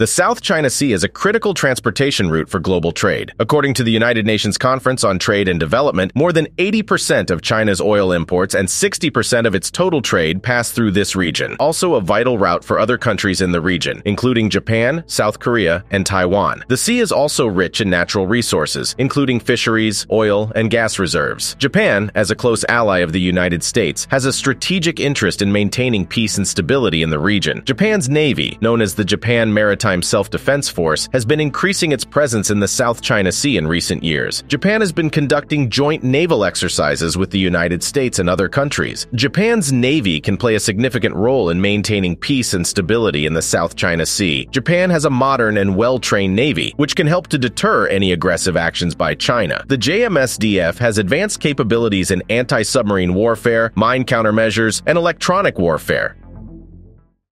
The South China Sea is a critical transportation route for global trade. According to the United Nations Conference on Trade and Development, more than 80% of China's oil imports and 60% of its total trade pass through this region, also a vital route for other countries in the region, including Japan, South Korea, and Taiwan. The sea is also rich in natural resources, including fisheries, oil, and gas reserves. Japan, as a close ally of the United States, has a strategic interest in maintaining peace and stability in the region. Japan's Navy, known as the Japan Maritime Maritime Self-Defense Force has been increasing its presence in the South China Sea in recent years. Japan has been conducting joint naval exercises with the United States and other countries. Japan's Navy can play a significant role in maintaining peace and stability in the South China Sea. Japan has a modern and well-trained Navy, which can help to deter any aggressive actions by China. The JMSDF has advanced capabilities in anti-submarine warfare, mine countermeasures, and electronic warfare.